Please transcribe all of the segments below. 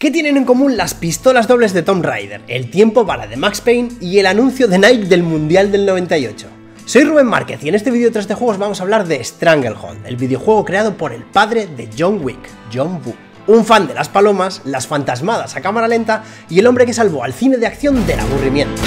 ¿Qué tienen en común las pistolas dobles de Tomb Raider, el tiempo bala de Max Payne y el anuncio de Nike del Mundial del 98? Soy Rubén Márquez y en este vídeo 3 de juegos vamos a hablar de Stranglehold, el videojuego creado por el padre de John Wick, John Woo. Un fan de las palomas, las fantasmadas a cámara lenta y el hombre que salvó al cine de acción del aburrimiento.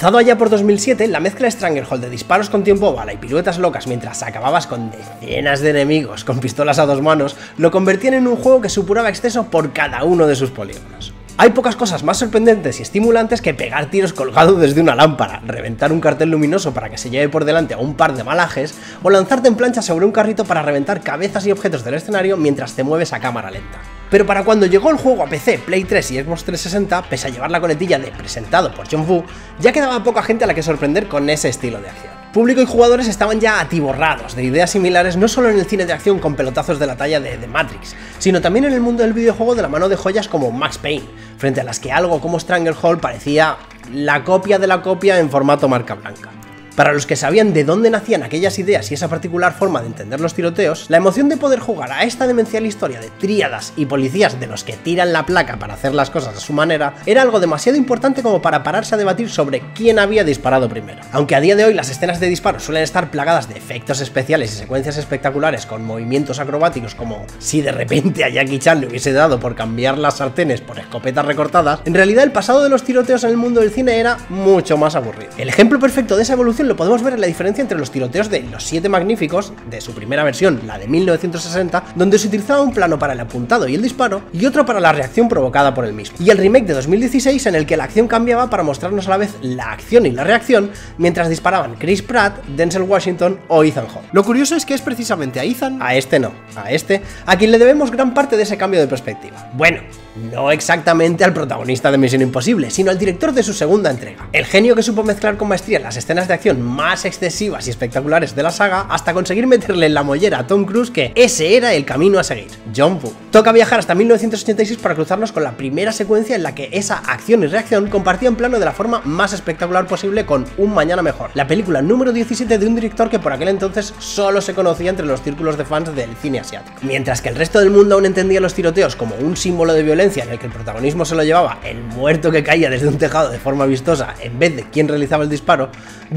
Lanzado allá por 2007, la mezcla Stranglehold de disparos con tiempo bala y piruetas locas mientras acababas con decenas de enemigos con pistolas a dos manos, lo convertían en un juego que supuraba exceso por cada uno de sus polígonos. Hay pocas cosas más sorprendentes y estimulantes que pegar tiros colgado desde una lámpara, reventar un cartel luminoso para que se lleve por delante a un par de malajes, o lanzarte en plancha sobre un carrito para reventar cabezas y objetos del escenario mientras te mueves a cámara lenta. Pero para cuando llegó el juego a PC, Play 3 y Xbox 360, pese a llevar la coletilla de presentado por John Fu, ya quedaba poca gente a la que sorprender con ese estilo de acción. Público y jugadores estaban ya atiborrados de ideas similares no solo en el cine de acción con pelotazos de la talla de The Matrix, sino también en el mundo del videojuego de la mano de joyas como Max Payne, frente a las que algo como Stranglehold parecía la copia de la copia en formato marca blanca. Para los que sabían de dónde nacían aquellas ideas y esa particular forma de entender los tiroteos, la emoción de poder jugar a esta demencial historia de tríadas y policías de los que tiran la placa para hacer las cosas a su manera era algo demasiado importante como para pararse a debatir sobre quién había disparado primero. Aunque a día de hoy las escenas de disparo suelen estar plagadas de efectos especiales y secuencias espectaculares con movimientos acrobáticos como si de repente a Jackie Chan le hubiese dado por cambiar las sartenes por escopetas recortadas, en realidad el pasado de los tiroteos en el mundo del cine era mucho más aburrido. El ejemplo perfecto de esa evolución lo podemos ver en la diferencia entre los tiroteos de Los Siete Magníficos, de su primera versión, la de 1960, donde se utilizaba un plano para el apuntado y el disparo, y otro para la reacción provocada por el mismo. Y el remake de 2016, en el que la acción cambiaba para mostrarnos a la vez la acción y la reacción, mientras disparaban Chris Pratt, Denzel Washington o Ethan Hawke. Lo curioso es que es precisamente a Ethan, a este no, a este, a quien le debemos gran parte de ese cambio de perspectiva. Bueno, no exactamente al protagonista de Misión Imposible, sino al director de su segunda entrega. El genio que supo mezclar con maestría las escenas de acción más excesivas y espectaculares de la saga hasta conseguir meterle en la mollera a Tom Cruise que ese era el camino a seguir, John Woo. Toca viajar hasta 1986 para cruzarnos con la primera secuencia en la que esa acción y reacción compartían plano de la forma más espectacular posible con Un Mañana Mejor, la película número 17 de un director que por aquel entonces solo se conocía entre los círculos de fans del cine asiático. Mientras que el resto del mundo aún entendía los tiroteos como un símbolo de violencia en el que el protagonismo se lo llevaba el muerto que caía desde un tejado de forma vistosa en vez de quien realizaba el disparo,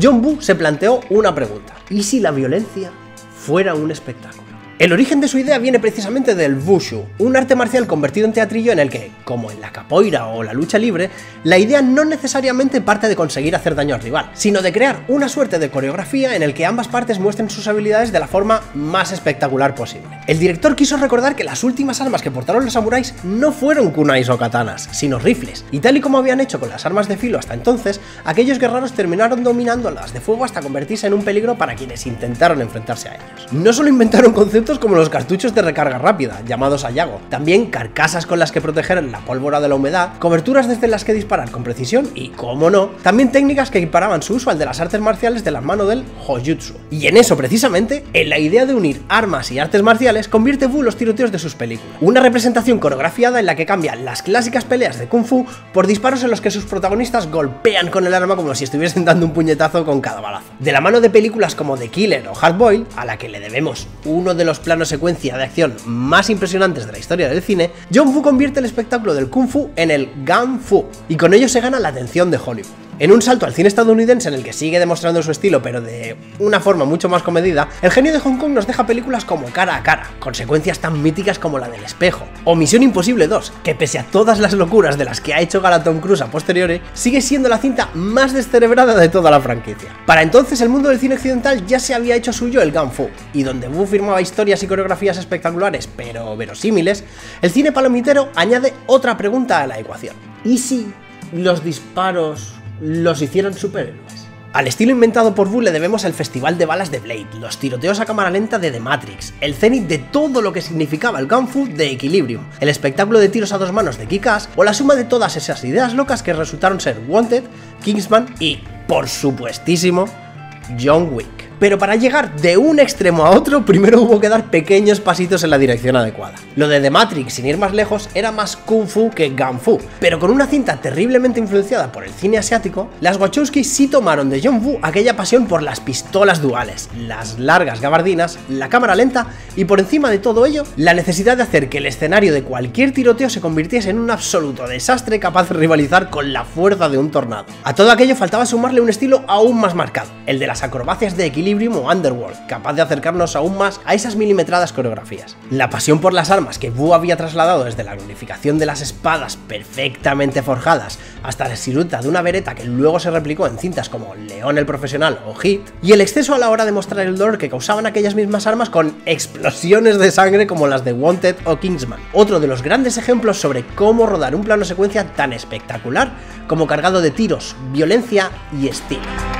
John Woo se planteó una pregunta. ¿Y si la violencia fuera un espectáculo? El origen de su idea viene precisamente del Wushu, un arte marcial convertido en teatrillo en el que, como en la capoeira o la lucha libre, la idea no necesariamente parte de conseguir hacer daño al rival, sino de crear una suerte de coreografía en el que ambas partes muestren sus habilidades de la forma más espectacular posible. El director quiso recordar que las últimas armas que portaron los samuráis no fueron kunais o katanas, sino rifles, y tal y como habían hecho con las armas de filo hasta entonces, aquellos guerreros terminaron dominando las de fuego hasta convertirse en un peligro para quienes intentaron enfrentarse a ellos. No solo inventaron conceptos como los cartuchos de recarga rápida, llamados Ayago, también carcasas con las que proteger la pólvora de la humedad, coberturas desde las que disparar con precisión y, como no, también técnicas que equiparaban su uso al de las artes marciales de la mano del Hojutsu. Y en eso precisamente, en la idea de unir armas y artes marciales, convierte Wu los tiroteos de sus películas. Una representación coreografiada en la que cambia las clásicas peleas de Kung Fu por disparos en los que sus protagonistas golpean con el arma como si estuviesen dando un puñetazo con cada balazo. De la mano de películas como The Killer o Hard Boil, a la que le debemos uno de los planos secuencia de acción más impresionantes de la historia del cine, John Fu convierte el espectáculo del Kung Fu en el Gang Fu, y con ello se gana la atención de Hollywood. En un salto al cine estadounidense en el que sigue demostrando su estilo, pero de una forma mucho más comedida, el genio de Hong Kong nos deja películas como Cara a Cara, con secuencias tan míticas como la del espejo, o Misión Imposible 2, que pese a todas las locuras de las que ha hecho Galatón Cruz a posteriori, sigue siendo la cinta más descerebrada de toda la franquicia. Para entonces el mundo del cine occidental ya se había hecho suyo el Fu, y donde Wu firmaba historias y coreografías espectaculares, pero verosímiles, el cine palomitero añade otra pregunta a la ecuación. ¿Y si los disparos los hicieron superhéroes. Al estilo inventado por Wu le debemos el festival de balas de Blade, los tiroteos a cámara lenta de The Matrix, el cenit de todo lo que significaba el Fu de Equilibrium, el espectáculo de tiros a dos manos de Kick-Ass o la suma de todas esas ideas locas que resultaron ser Wanted, Kingsman y, por supuestísimo, John Wick. Pero para llegar de un extremo a otro, primero hubo que dar pequeños pasitos en la dirección adecuada. Lo de The Matrix, sin ir más lejos, era más kung fu que gun fu, pero con una cinta terriblemente influenciada por el cine asiático, las Wachowski sí tomaron de John Woo aquella pasión por las pistolas duales, las largas gabardinas, la cámara lenta y por encima de todo ello, la necesidad de hacer que el escenario de cualquier tiroteo se convirtiese en un absoluto desastre capaz de rivalizar con la fuerza de un tornado. A todo aquello faltaba sumarle un estilo aún más marcado, el de las acrobacias de Equilibrium o Underworld, capaz de acercarnos aún más a esas milimetradas coreografías. La pasión por las armas que Wu había trasladado desde la glorificación de las espadas perfectamente forjadas hasta la silueta de una vereta que luego se replicó en cintas como León el Profesional o Hit, y el exceso a la hora de mostrar el dolor que causaban aquellas mismas armas con explosiones de sangre como las de Wanted o Kingsman. Otro de los grandes ejemplos sobre cómo rodar un plano secuencia tan espectacular como cargado de tiros, violencia y estilo.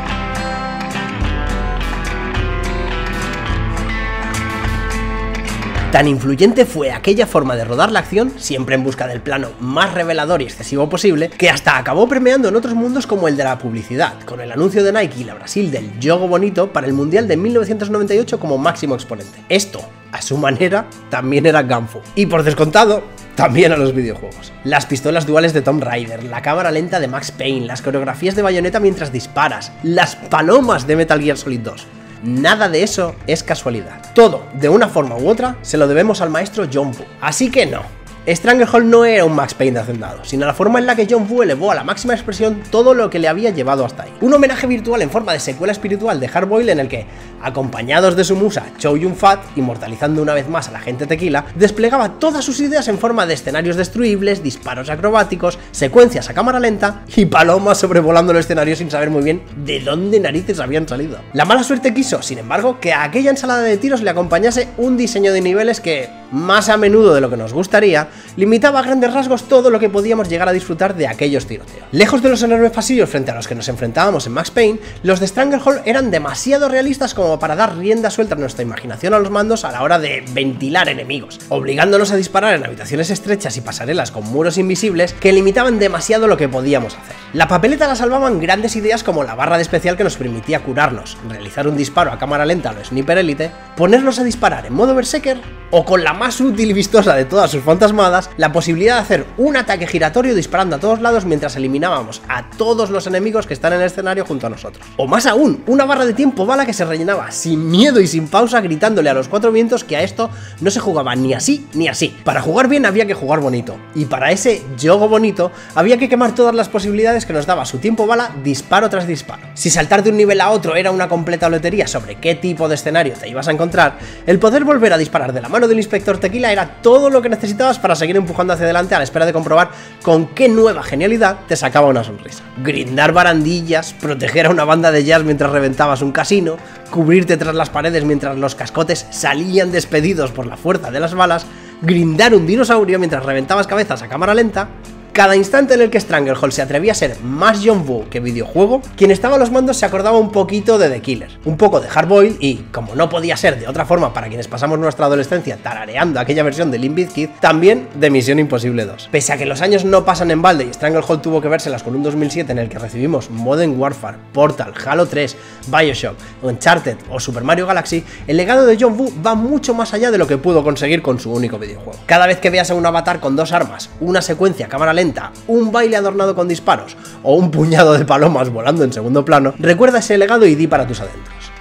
Tan influyente fue aquella forma de rodar la acción, siempre en busca del plano más revelador y excesivo posible, que hasta acabó premiando en otros mundos como el de la publicidad, con el anuncio de Nike y la Brasil del Yogo Bonito para el Mundial de 1998 como máximo exponente. Esto, a su manera, también era Gunfu. Y por descontado, también a los videojuegos. Las pistolas duales de Tomb Raider, la cámara lenta de Max Payne, las coreografías de bayoneta mientras disparas, las palomas de Metal Gear Solid 2. Nada de eso es casualidad. Todo, de una forma u otra, se lo debemos al maestro John. Así que no, Stranglehold no era un Max Payne de hacendado, sino la forma en la que John Wu elevó a la máxima expresión todo lo que le había llevado hasta ahí. Un homenaje virtual en forma de secuela espiritual de Hardboil en el que, acompañados de su musa Chow Yun Fat, inmortalizando una vez más a la gente tequila, desplegaba todas sus ideas en forma de escenarios destruibles, disparos acrobáticos, secuencias a cámara lenta y palomas sobrevolando el escenario sin saber muy bien de dónde narices habían salido. La mala suerte quiso, sin embargo, que a aquella ensalada de tiros le acompañase un diseño de niveles que, más a menudo de lo que nos gustaría, limitaba a grandes rasgos todo lo que podíamos llegar a disfrutar de aquellos tiroteos. Lejos de los enormes pasillos frente a los que nos enfrentábamos en Max Payne, los de Stranglehold eran demasiado realistas como para dar rienda suelta a nuestra imaginación a los mandos a la hora de ventilar enemigos, obligándonos a disparar en habitaciones estrechas y pasarelas con muros invisibles que limitaban demasiado lo que podíamos hacer. La papeleta la salvaban grandes ideas como la barra de especial que nos permitía curarnos, realizar un disparo a cámara lenta a lo Sniper Elite, ponernos a disparar en modo Berserker o con la más útil y vistosa de todas sus fantasmadas, la posibilidad de hacer un ataque giratorio disparando a todos lados mientras eliminábamos a todos los enemigos que están en el escenario junto a nosotros. O más aún, una barra de tiempo bala que se rellenaba sin miedo y sin pausa gritándole a los cuatro vientos que a esto no se jugaba ni así ni así. Para jugar bien había que jugar bonito, y para ese juego bonito había que quemar todas las posibilidades que nos daba su tiempo bala disparo tras disparo. Si saltar de un nivel a otro era una completa lotería sobre qué tipo de escenario te ibas a encontrar, el poder volver a disparar de la mano del inspector Tequila era todo lo que necesitabas para seguir empujando hacia adelante a la espera de comprobar con qué nueva genialidad te sacaba una sonrisa. Grindar barandillas, proteger a una banda de jazz mientras reventabas un casino, cubrirte tras las paredes mientras los cascotes salían despedidos por la fuerza de las balas, grindar un dinosaurio mientras reventabas cabezas a cámara lenta, cada instante en el que Stranglehold se atrevía a ser más John Woo que videojuego, quien estaba a los mandos se acordaba un poquito de The Killer, un poco de Hardboiled y, como no podía ser de otra forma para quienes pasamos nuestra adolescencia tarareando aquella versión de Limp Bizkit, también de Misión Imposible 2. Pese a que los años no pasan en balde y Stranglehold tuvo que vérselas con un 2007 en el que recibimos Modern Warfare, Portal, Halo 3, Bioshock, Uncharted o Super Mario Galaxy, el legado de John Woo va mucho más allá de lo que pudo conseguir con su único videojuego. Cada vez que veas a un avatar con dos armas, una secuencia cámara lenta un baile adornado con disparos o un puñado de palomas volando en segundo plano, recuerda ese legado y di para tus adentros.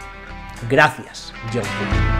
Gracias, John